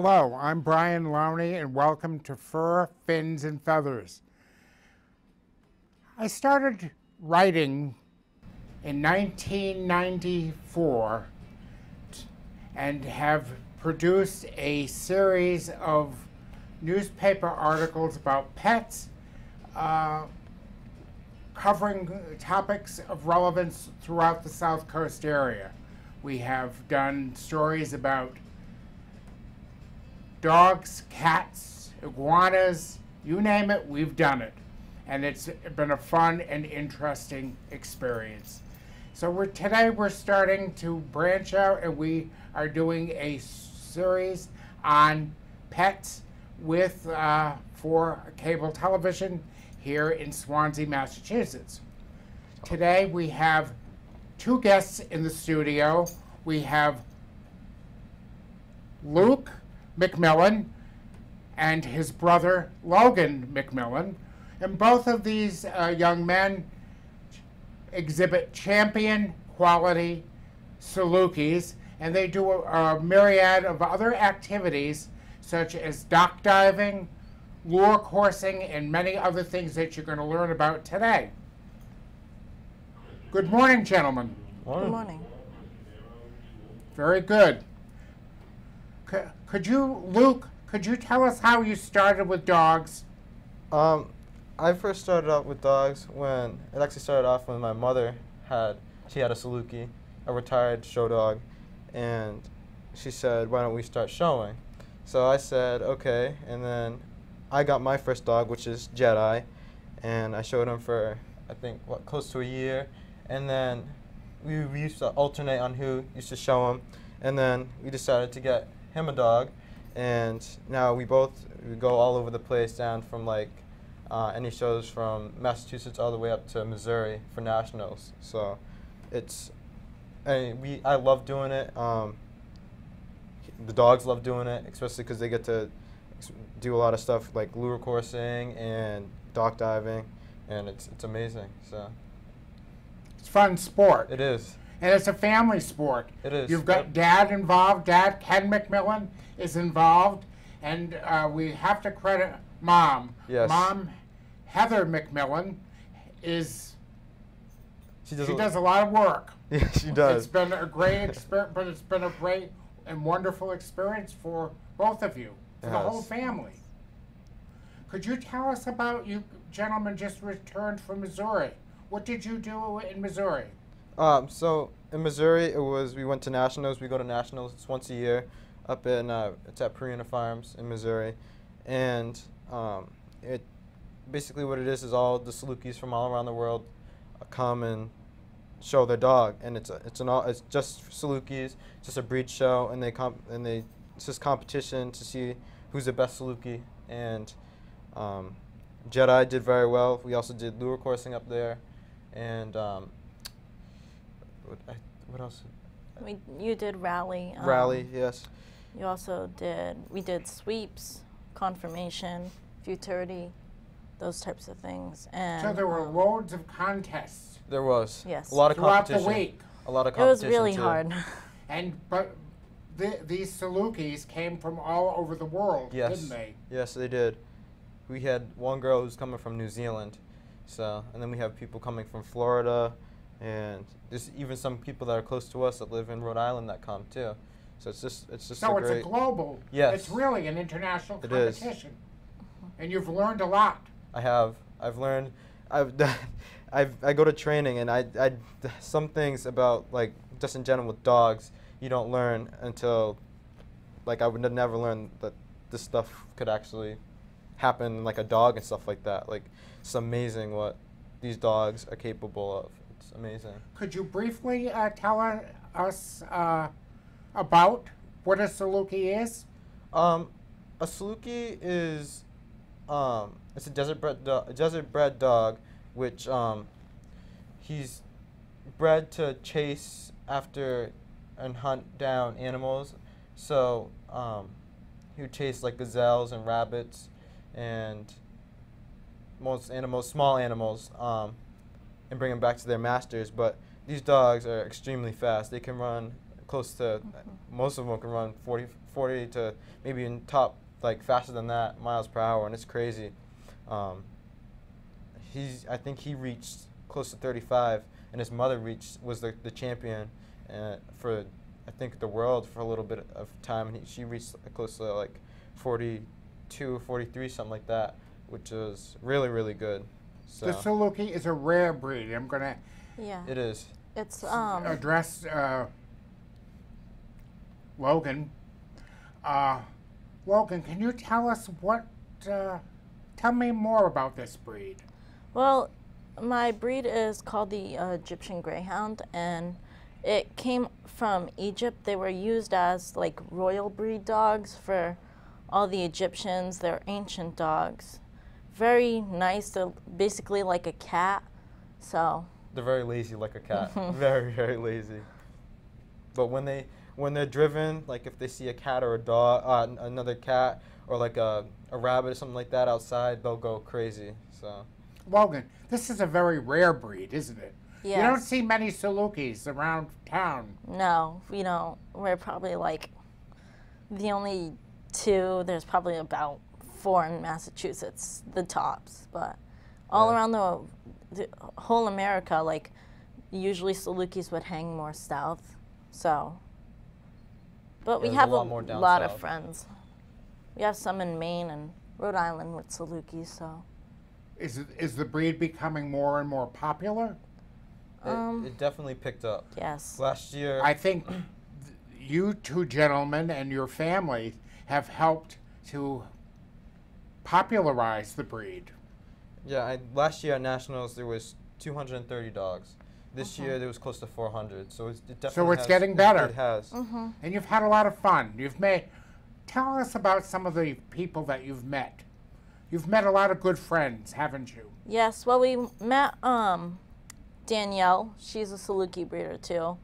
Hello, I'm Brian Lowney, and welcome to Fur, Fins, and Feathers. I started writing in 1994 and have produced a series of newspaper articles about pets, uh, covering topics of relevance throughout the South Coast area. We have done stories about dogs, cats, iguanas, you name it, we've done it. And it's been a fun and interesting experience. So we're, today we're starting to branch out and we are doing a series on pets with uh, for cable television here in Swansea, Massachusetts. Today we have two guests in the studio. We have Luke McMillen and his brother Logan McMillen. And both of these uh, young men exhibit champion quality Salukis, and they do a, a myriad of other activities such as dock diving, lure coursing, and many other things that you're going to learn about today. Good morning, gentlemen. Good morning. Very good. Could you, Luke, could you tell us how you started with dogs? Um, I first started out with dogs when it actually started off when my mother had she had a Saluki, a retired show dog, and she said, "Why don't we start showing?" So I said, "Okay," and then I got my first dog, which is Jedi, and I showed him for I think what close to a year, and then we, we used to alternate on who used to show him, and then we decided to get him a dog, and now we both we go all over the place down from like uh, any shows from Massachusetts all the way up to Missouri for nationals. So it's I we I love doing it. Um, the dogs love doing it, especially because they get to do a lot of stuff like lure coursing and dock diving, and it's it's amazing. So It's fun sport. it is. And it's a family sport. It is, You've got yep. dad involved. Dad, Ken McMillen, is involved. And uh, we have to credit mom. Yes. Mom, Heather McMillen, is, She does. she a- does a lot of work. Yeah, she does. It's been a great experience, but it's been a great and wonderful experience for both of you, for It the whole family. Could you tell us about you gentlemen just returned from Missouri? What did you do in Missouri? Um, so in Missouri, it was we went to nationals. We go to nationals it's once a year, up in uh, it's at Purina Farms in Missouri, and um, it basically what it is is all the Salukis from all around the world come and show their dog, and it's a, it's an all it's just Salukis, just a breed show, and they comp and they it's just competition to see who's the best Saluki, and um, Jedi did very well. We also did lure coursing up there, and um, what, I, what else? We, you did rally. um, Rally, yes. You also did. We did sweeps, conformation, futurity, those types of things. And So there were um, loads of contests There was. Yes. A lot of throughout the week. A lot of it was really too. hard. And but th- these Salukis came from all over the world, Yes. didn't they? Yes, they did. We had one girl who's coming from New Zealand, so and then we have people coming from Florida, and there's even some people that are close to us that live in Rhode Island that come too. So it's just it's just So a it's great. a global. Yes. It's really an international It is. competition. And you've learned a lot. I have. I've learned. I've done. I've, I go to training and I, I some things about like just in general with dogs you don't learn until like I would never learn that this stuff could actually happen like a dog and stuff like that. Like it's amazing what these dogs are capable of. Amazing. Could you briefly uh, tell us uh, about what a Saluki is? Um, a Saluki is um, it's a desert bred a desert bred dog, which um, he's bred to chase after and hunt down animals. So um, he would chase like gazelles and rabbits and most animals, small animals, um, and bring them back to their masters. But these dogs are extremely fast. They can run close to most of them can run 40, 40 to maybe in top like faster than that miles per hour, and it's crazy. Um, he's I think he reached close to 35, and his mother reached was the, the champion uh, for I think the world for a little bit of time, and he, she reached close to like 42, 43, something like that, which was really really good. So The Saluki is a rare breed. I'm going to Yeah. it is. It's um address uh, Logan. Uh, Logan, can you tell us what? Uh, tell me more about this breed. well, my breed is called the uh, Egyptian Greyhound, and it came from Egypt. They were used as like royal breed dogs for all the Egyptians. They're ancient dogs, very nice. They're basically like a cat. So They're very lazy, like a cat. very, very lazy. But when they when they're driven, like if they see a cat or a dog, uh, another cat, or like a, a rabbit or something like that outside, they'll go crazy. So Logan, this is a very rare breed, isn't it? You don't see many Salukis around town. No, we don't. We're probably like the only two. There's probably about four in Massachusetts, the tops. But all Yeah. around the, the whole America, like usually Salukis would hang more south. So, but we Yeah, there's a have a, lot more down lot of friends. We have some in Maine and Rhode Island with Salukis. So, Is it, is the breed becoming more and more popular? it, Um, it definitely picked up. yes. Last year, I think you two gentlemen and your family have helped to popularize the breed. yeah, I, last year at nationals there was 230 dogs. This Uh-huh. year there was close to 400. So it's, it definitely So it's has- getting it- better. It has. Mm-hmm. And you've had a lot of fun. You've made. Tell us about some of the people that you've met. You've met a lot of good friends, haven't you? Yes, well, we met um, Danielle. She's a Saluki breeder too.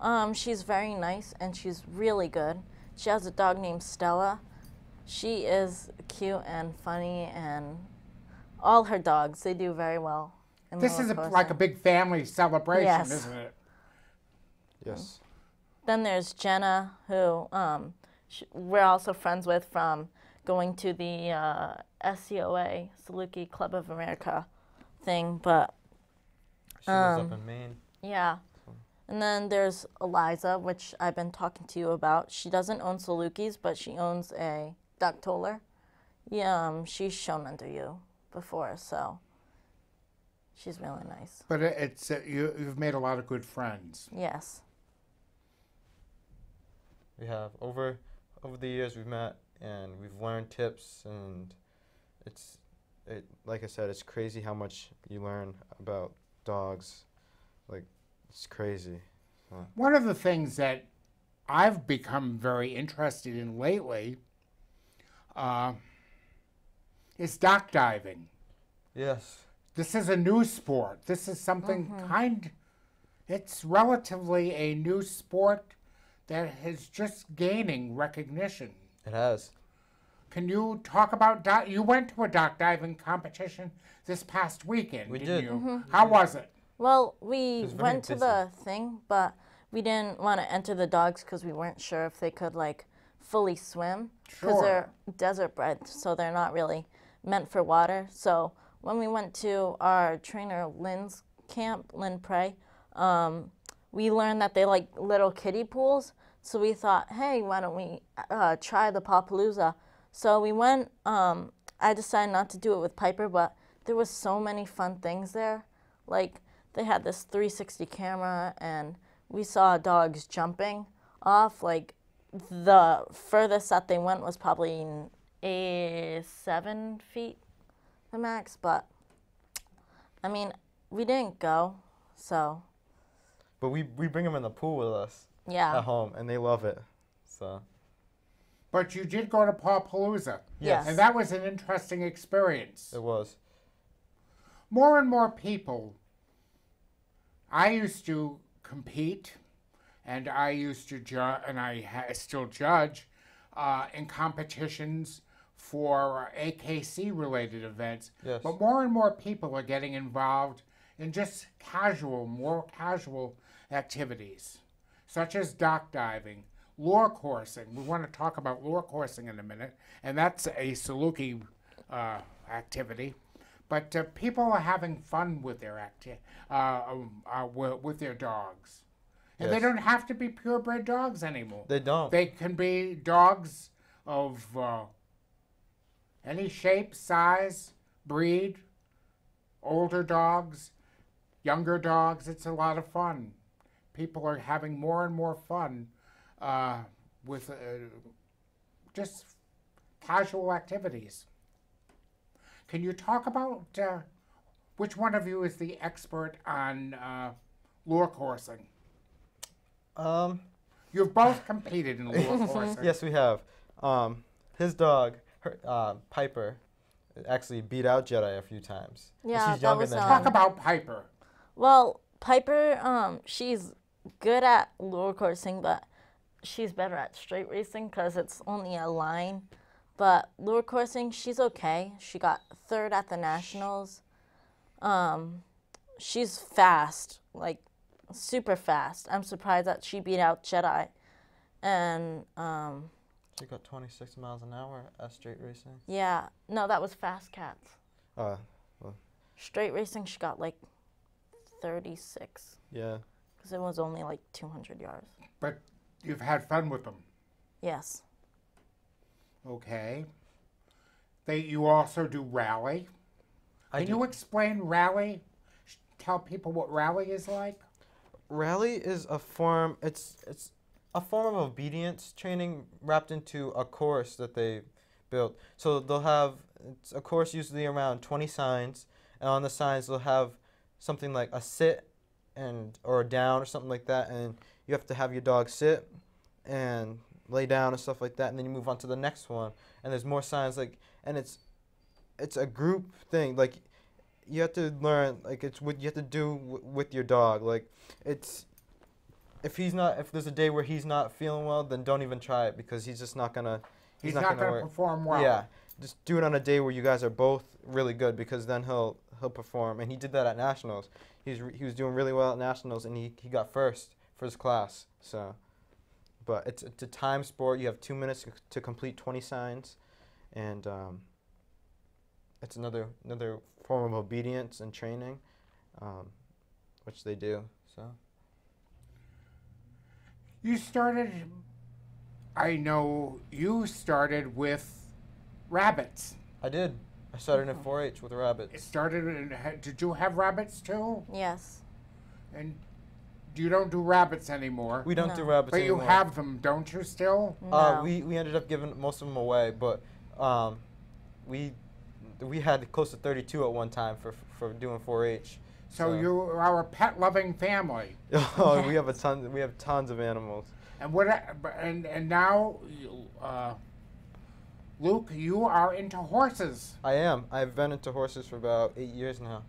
Um, she's very nice and she's really good. She has a dog named Stella. She is cute and funny, and all her dogs they do very well. in This is a, like a big family celebration, Yes. isn't it? Yes. Then there's Jenna, who um, sh- we're also friends with from going to the uh, SCOA Saluki Club of America thing, but She lives Um, up in Maine. Yeah. And then there's Eliza, which I've been talking to you about. She doesn't own Salukis, but she owns a duck toller. Yeah, um, she's shown under you before, so she's really nice. But it, it's uh, you, you've made a lot of good friends. Yes. We have over over the years we've met and we've learned tips and it's it like I said it's crazy how much you learn about dogs. Like it's crazy. One of the things that I've become very interested in lately uh, is dock diving. Yes. This is a new sport. This is something kind. It's relatively a new sport that is just gaining recognition. It has. Can you talk about dock? You went to a dock diving competition this past weekend. We didn't did. You? How was it? Well, we was very went to busy. the thing, but we didn't want to enter the dogs because we weren't sure if they could like fully swim because Sure. they're desert bred, so they're not really meant for water. So when we went to our trainer Lynn's camp, Lynn Prey, um, we learned that they like little kiddie pools. So we thought, hey, why don't we uh, try the Papalooza? So we went. Um, I decided not to do it with Piper, but there was so many fun things there. Like they had this 360 camera, and we saw dogs jumping off. Like the furthest that they went was probably a seven feet, the max. But I mean, we didn't go, so But we we bring them in the pool with us yeah. at home and they love it. So But you did go to Palooza. Yes. And that was an interesting experience. it was. more and more people. I used to compete, and I used to judge, and I ha- still judge uh, in competitions for AKC related events. Yes. But more and more people are getting involved in just casual, more casual activities. such as dock diving, lure coursing. We want to talk about lure coursing in a minute, and that's a Saluki uh, activity. But uh, people are having fun with their acti- uh, um, uh, wi- with their dogs, and they don't have to be purebred dogs anymore. They don't. They can be dogs of uh, any shape, size, breed, older dogs, younger dogs. It's a lot of fun. People are having more and more fun uh, with uh, just casual activities. Can you talk about uh, which one of you is the expert on uh, lure coursing? Um, You've both competed in lure coursing. yes, we have. Um, his dog, her, uh, Piper, actually beat out Jedi a few times. Yeah, she's that was, than um, Talk about Piper. Well, Piper, um, she's good at lure coursing, but she's better at straight racing because it's only a line. But lure coursing, she's okay. She got third at the nationals. Um, she's fast, like super fast. I'm surprised that she beat out Jedi. And um, She got 26 miles an hour at straight racing. yeah, no, that was fast cats. Uh, Straight racing, she got like 36 yeah. because it was only like 200 yards. But you've had fun with them. Yes. Okay. They you also do rally. I Can do- you explain rally? Tell people what rally is like. Rally is a form. It's it's a form of obedience training wrapped into a course that they built. So they'll have it's a course usually around 20 signs, and on the signs they'll have something like a sit and or a down or something like that, and you have to have your dog sit and lay down and stuff like that, and then you move on to the next one, and there's more signs like, and it's it's a group thing like you have to learn like it's what you have to do w- with your dog like it's if he's not if there's a day where he's not feeling well then don't even try it because he's just not gonna He's, not not, gonna to perform well. yeah just do it on a day where you guys are both really good because then he'll he'll perform and he did that at nationals. He's he was doing really well at nationals and he, he got first for his class so but it's it's a time sport. You have two minutes to- to complete 20 signs and um, it's another another form of obedience and training um, which they do so You started. I know you started with rabbits. I did. I started in 4-H with rabbits. It started. In, did you have rabbits too? Yes. And you don't do rabbits anymore. We don't No. do rabbits anymore. but you have them, don't you? Still. No. Uh, we, we ended up giving most of them away, but um, we we had close to 32 at one time for for doing 4-H. So So- you are a pet-loving family. oh, we have a ton. We have tons of animals. And what? And and now, uh, Luke, you are into horses. I am. I've been into horses for about eight years now.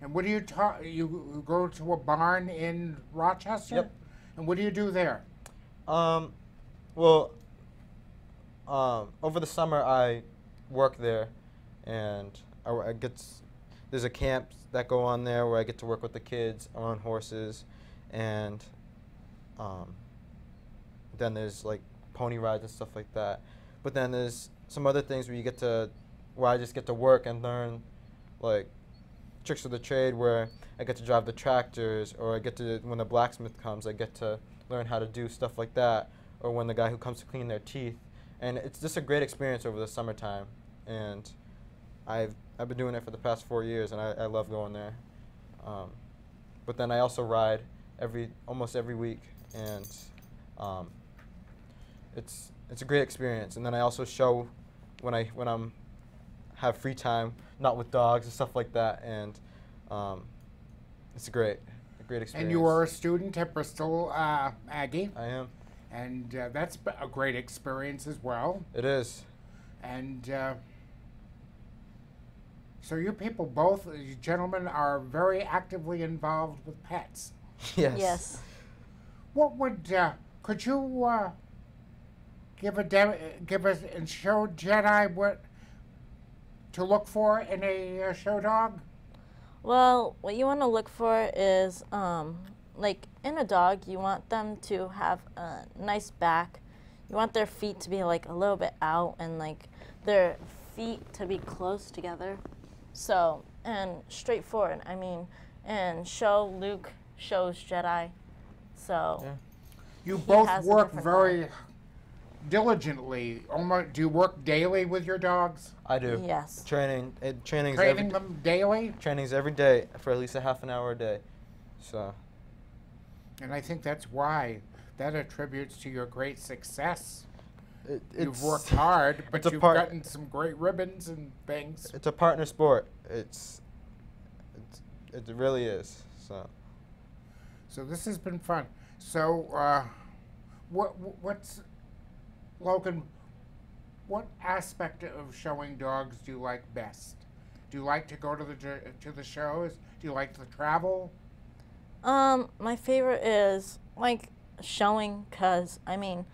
And what do you talk? You go to a barn in Rochester. Yep. And what do you do there? Um, well, um, over the summer I work there, and I, I get there's a camp that go on there where I get to work with the kids on horses, and um, then there's like pony rides and stuff like that. But then there's some other things where you get to where I just get to work and learn like tricks of the trade where I get to drive the tractors or I get to when the blacksmith comes I get to learn how to do stuff like that or when the guy who comes to clean their teeth and it's just a great experience over the summertime and I've I've been doing it for the past four years and I, I love going there. Um, but then I also ride every almost every week and um, it's it's a great experience. And then I also show when I when I'm have free time not with dogs and stuff like that and um, it's great a great experience And you are a student at Bristol uh, Aggie, I am. And uh, that's a great experience as well. it is. And uh, so you people, both you gentlemen, are very actively involved with pets. yes Yes. What would uh, could you uh, give a de- give us and show Jedi what to look for in a uh, show dog? Well, what you want to look for is um, like in a dog, you want them to have a nice back. You want their feet to be like a little bit out and like their feet to be close together. So, and straightforward. I mean, and show Luke shows Jedi. So, Yeah. You both work different very diligently. Almost, do you work daily with your dogs? I do. yes. Training. It, training's Training every, them daily? training's every day for at least a half an hour a day. So And I think that's why that attributes to your great success. It, You've it's worked hard, but you've part- gotten some great ribbons and things. it's a partner sport. It's, it's it really is. So So this has been fun. So, uh, what what's Logan? What aspect of showing dogs do you like best? Do you like to go to the to the shows? Do you like to travel? Um, my favorite is like showing because I mean,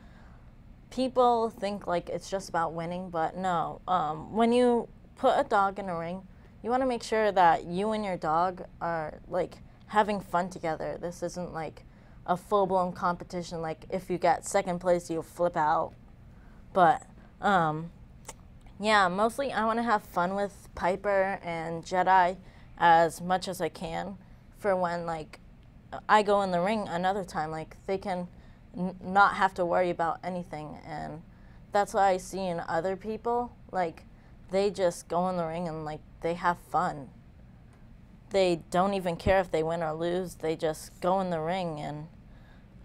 people think like it's just about winning, but no. Um, when you put a dog in a ring, you want to make sure that you and your dog are like having fun together. This isn't like a full blown competition. Like if you get second place, you flip out. But um, yeah, mostly I want to have fun with Piper and Jedi as much as I can for when like I go in the ring another time. Like they can not have to worry about anything, and that's what I see in other people. Like they just go in the ring and like they have fun. They don't even care if they win or lose. They just go in the ring and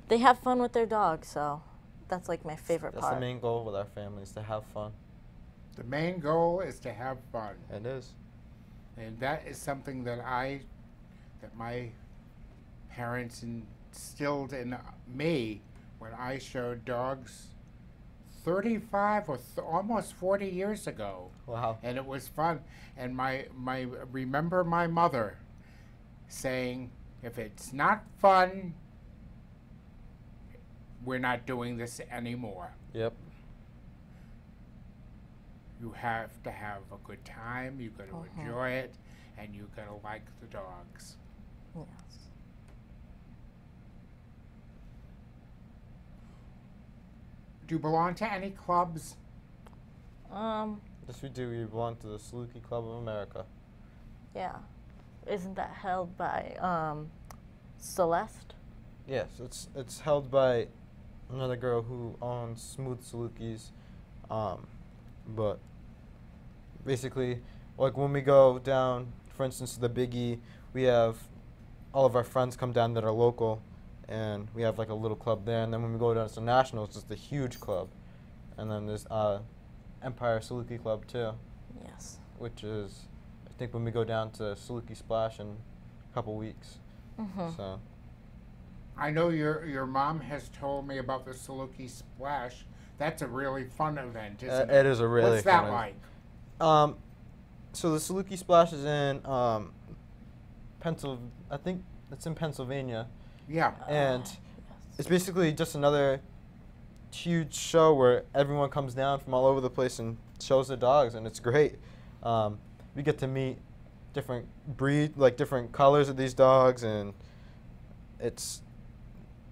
they have fun with their dog. So that's like my favorite that's part. the main goal with our family is to have fun. The main goal is to have fun, It is. and that is something that I, that my parents instilled in me when I showed dogs. 35 or th- almost 40 years ago. Wow. and it was fun. And my my remember my mother saying, "If it's not fun, we're not doing this anymore. Yep. You have to have a good time. You got to Mhm. enjoy it, and you got to like the dogs." Yes. Do you belong to any clubs? Um. Yes, we do. We belong to the Saluki Club of America. Yeah. Isn't that held by um, Celeste? Yes, it's it's held by another girl who owns Smooth Salukis, um, but basically, like when we go down, for instance, to the Big E, we have all of our friends come down that are local, and we have like a little club there. And then when we go down to nationals, it's just a huge club, and then there's uh, Empire Saluki Club too, Yes. which is I think when we go down to Saluki Splash in a couple weeks. Mm-hmm. So. I know your your mom has told me about the Saluki Splash. That's a really fun event, Uh, isn't it? it is a really What's that fun like? Um, so the Saluki Splash is in um, Pencil. I think it's in Pennsylvania, Yeah. and it's basically just another huge show where everyone comes down from all over the place and shows their dogs, and it's great. Um, we get to meet different breed, like different colors of these dogs, and it's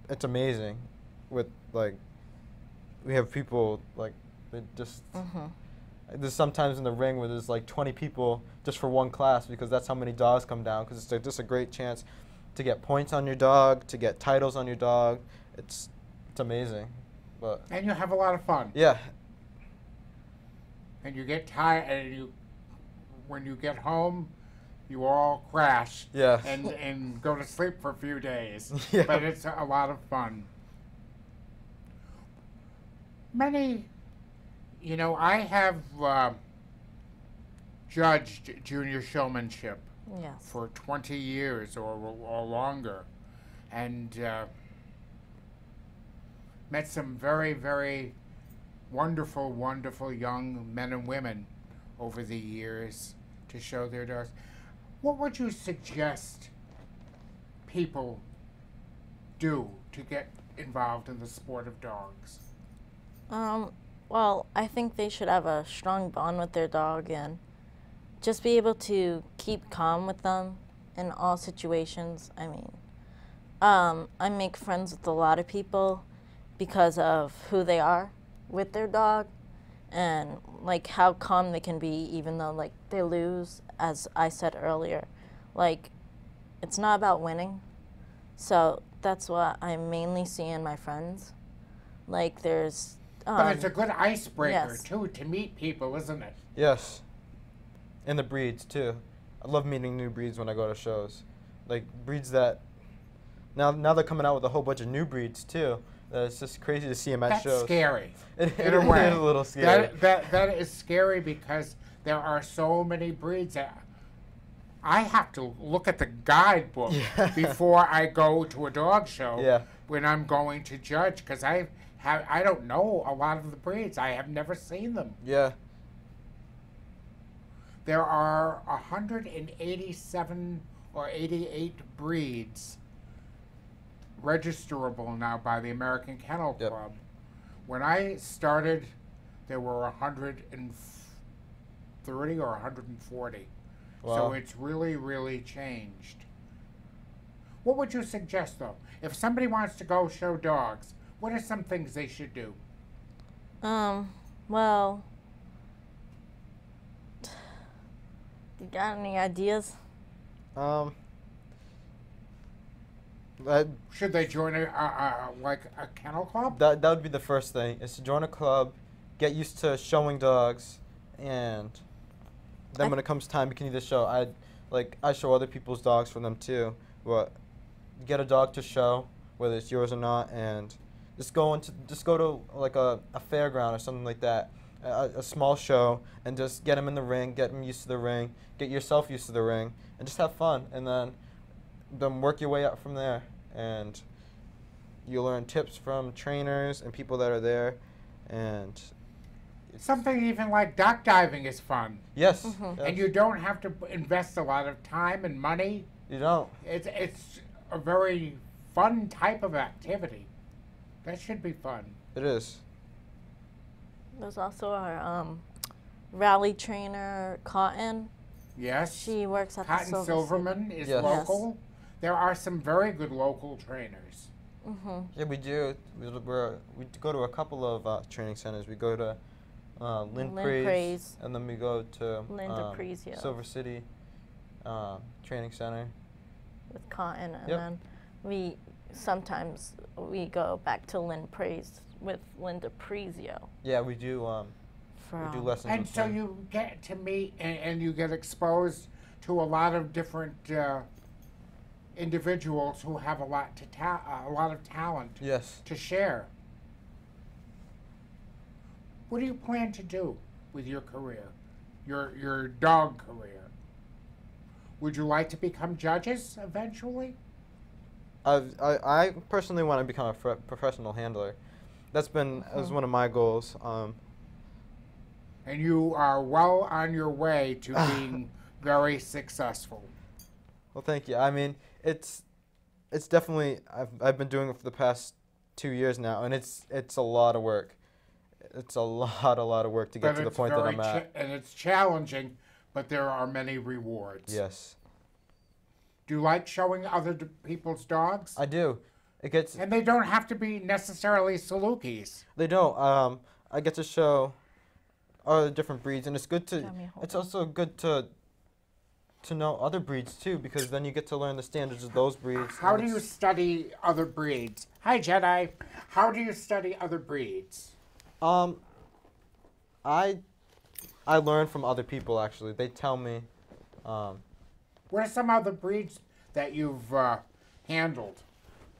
it's amazing. With like, we have people like they just Mm-hmm. there's sometimes in the ring where there's like 20 people just for one class because that's how many dogs come down because it's a- just a great chance to get points on your dog, to get titles on your dog. It's it's amazing. But And you have a lot of fun. yeah, And you get tired, and you, when you get home, you all crash yeah. and and go to sleep for a few days. Yeah. But it's a lot of fun. Many, you know, I have uh, judged junior showmanship Yes. for 20 years or, or longer and uh, met some very, very wonderful, wonderful young men and women over the years to show their dogs. What would you suggest people do to get involved in the sport of dogs? Um, well, I think they should have a strong bond with their dog and just be able to keep calm with them in all situations. I mean, Um, I make friends with a lot of people because of who they are with their dog and like how calm they can be even though like they lose as I said earlier. Like it's not about winning. So that's what I mainly see in my friends. Like there's um, But it's a good icebreaker yes. too to meet people, isn't it? Yes. And the breeds too. I love meeting new breeds when I go to shows. Like breeds that now now they're coming out with a whole bunch of new breeds too. That it's just crazy to see them at That's shows. scary. It, way. is a little scary. That, that, that is scary because there are so many breeds that I have to look at the guidebook Yeah. before I go to a dog show Yeah. when I'm going to judge because I have I don't know a lot of the breeds. I have never seen them. yeah. There are 187 or 88 breeds registerable now by the American Kennel Yep. Club. When I started, there were 130 or 140. So it's really, really changed. What would you suggest, though? If somebody wants to go show dogs, what are some things they should do? um well you got any ideas? Um. That, Should they join a, a, a like a kennel club? that that would be the first thing is to join a club, get used to showing dogs, and then I- when it comes time, you can either show I like I show other people's dogs for them too. But get a dog to show whether it's yours or not, and just go into just go to like a, a fairground or something like that, a, a small show, and just get them in the ring, get them used to the ring, get yourself used to the ring, and just have fun, and then then work your way up from there, and you learn tips from trainers and people that are there, and Something even like duck diving is fun, yes, Mhm. yes. and you don't have to invest a lot of time and money. you don't. It's it's a very fun type of activity. That should be fun. It is. There's also our um, rally trainer Cotton. Yes. She works at the Cotton Silver Silverman is Yes. Yes. local. There are some very good local trainers. Mm-hmm. Yeah, we do. We, we're, we go to a couple of uh, training centers. We go to uh, Lynn, Lynn Praise, Praise. and then we go to Linda um, Prezio. Silver City um, Training Center. with Cotton, and Yep. then we sometimes we go back to Lynn Praise with Linda Prezio Yeah, we do. Um, for we do lessons. And with so them. you get to meet and, and you get exposed to a lot of different uh, individuals who have a lot to ta- a lot of talent Yes. to share. What do you plan to do with your career, your your dog career? Would you like to become judges eventually? I've, I I personally want to become a fr- professional handler. That's been as Mhm. one of my goals. Um, And you are well on your way to being very successful. Well, thank you. I mean, it's it's definitely I've I've been doing it for the past two years now, and it's it's a lot of work. It's a lot, a lot of work to get But to the point that I'm at. cha- and it's challenging, but there are many rewards. Yes, Do you like showing other d- people's dogs? I do. It gets and they don't have to be necessarily Salukis. they don't. Um, I get to show other different breeds, and it's good to. Got me It's also good to to know other breeds too, because then you get to learn the standards of those breeds. How do you study other breeds? Hi, Jedi. How do you study other breeds? Um, I I learn from other people actually. They tell me. Um, What are some other breeds that you've uh, handled?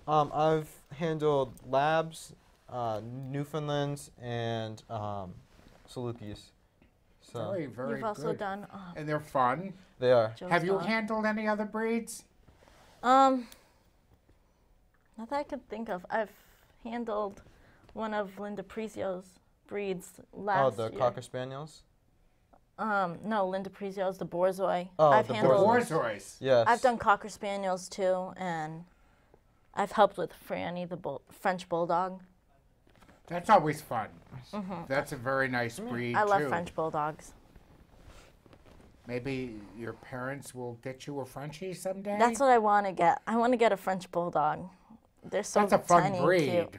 Um, I've handled labs, uh, Newfoundlands, and um, Salukis. So very, very You've also good. done um, and they're fun. they are. Joe's Have you dog. handled any other breeds? Um, not that I can think of. I've handled one of Linda Prezio's breeds last. Year. Oh, the year. Cocker Spaniels. Um, no, Linda Prezio's the Borzoi. Oh, I've the handled. Borzois. Borzois. Yes. I've done Cocker Spaniels too, and I've helped with Franny, the bull, French Bulldog. That's always fun. That's a very nice breed Mm-hmm. I love too. French Bulldogs. Maybe your parents will get you a Frenchie someday. That's what I want to get. I want to get a French bulldog. They're so That's a fun tiny breed. cute.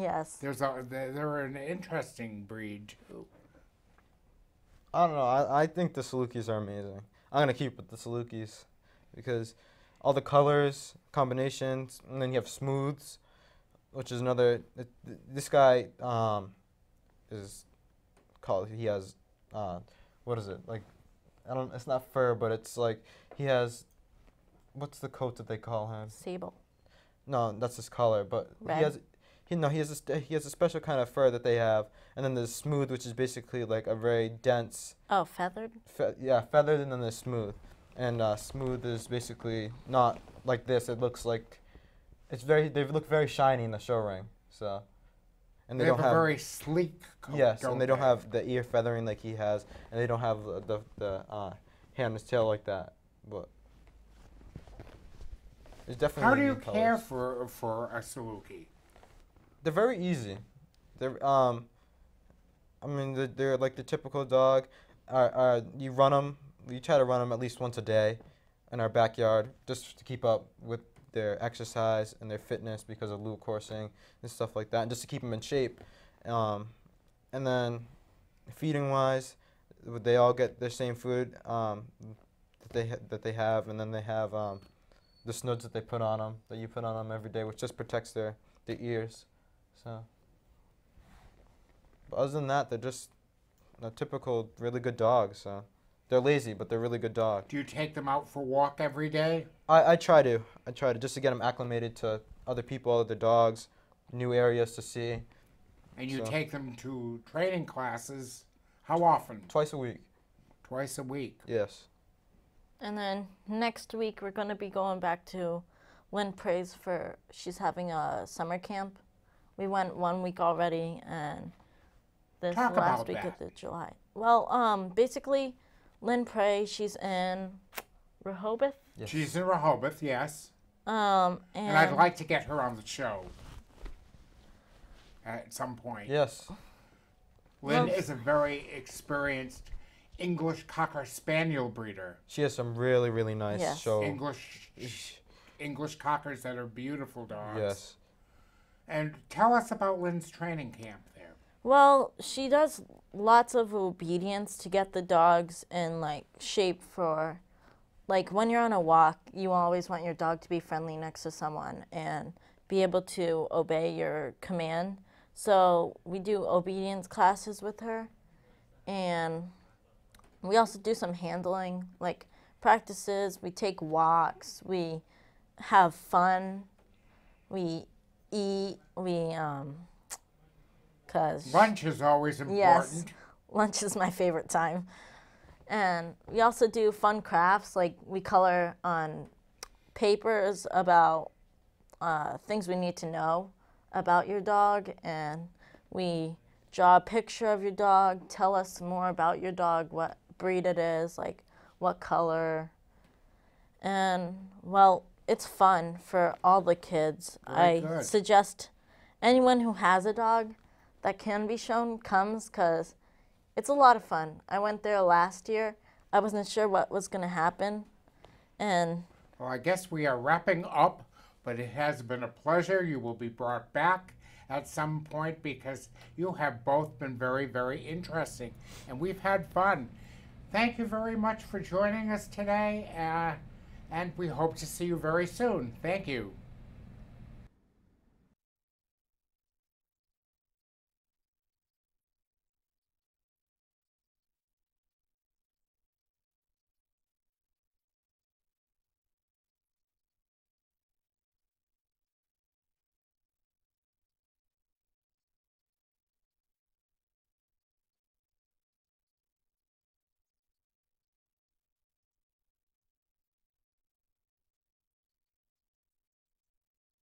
Yes. There's a they're, they're an interesting breed too. I don't know. I, I think the Salukis are amazing. I'm gonna keep with the Salukis because all the colors, combinations, and then you have smooths, which is another. th- th- This guy um, is called. He has uh, what is it like? I don't. It's not fur, but it's like he has. What's the coat that they call him? Sable. No, that's his color. But Red? he has. He no. He has a he has a special kind of fur that they have, and then there's smooth, which is basically like a very dense. Oh, feathered. Fe- yeah, feathered and then there's smooth. And uh, smooth is basically not like this. It looks like it's very. They look very shiny in the show ring. So, and They, they, don't a have. very sleek coat. yes, and they don't have the ear feathering like he has, and they don't have the the, the uh, hair on his tail like that. But it's definitely. How do you unique care for for a Saluki? They're very easy. They're um. I mean, they're, they're like the typical dog. Uh, uh, you run them. You try to run them at least once a day, in our backyard, just to keep up with their exercise and their fitness because of lure coursing and stuff like that, and just to keep them in shape. Um, and then, feeding wise, they all get their same food um, that they ha- that they have, and then they have um, the snoods that they put on them that you put on them every day, which just protects their their ears. So. But other than that, they're just a typical really good dog. So they're lazy, but they're really good dogs. Do you take them out for a walk every day? I, I try to. I try to just to get them acclimated to other people, other dogs, new areas to see. And you So- take them to training classes. How often? Twice a week. Twice a week. Yes. And then next week we're going to be going back to Lynn Praise for she's having a summer camp. We went one week already, and this Talk last week that. of the July. Well, um, basically, Lynn Prey she's in Rehoboth, Yes. She's in Rehoboth, yes. um, and, And I'd like to get her on the show at some point. Yes. Lynn Well- is a very experienced English Cocker Spaniel breeder. She has some really really nice Yes. show. English English Cockers that are beautiful dogs. Yes. And tell us about Lynn's training camp there. Well, she does lots of obedience to get the dogs in like shape for like when you're on a walk, you always want your dog to be friendly next to someone and be able to obey your command. So, we do obedience classes with her and we also do some handling like practices, we take walks, we have fun, we eat, we um cuz Lunch is always important. Yes. lunch is my favorite time. And we also do fun crafts, like we color on papers about uh, things we need to know about your dog, and we draw a picture of your dog, tell us more about your dog, what breed it is, like what color. And well, it's fun for all the kids. Very I good. suggest anyone who has a dog that can be shown comes because it's a lot of fun. I went there last year. I wasn't sure what was going to happen. And Well, I guess we are wrapping up, but it has been a pleasure. You will be brought back at some point because you have both been very, very interesting and we've had fun. Thank you very much for joining us today, uh, and we hope to see you very soon. Thank you.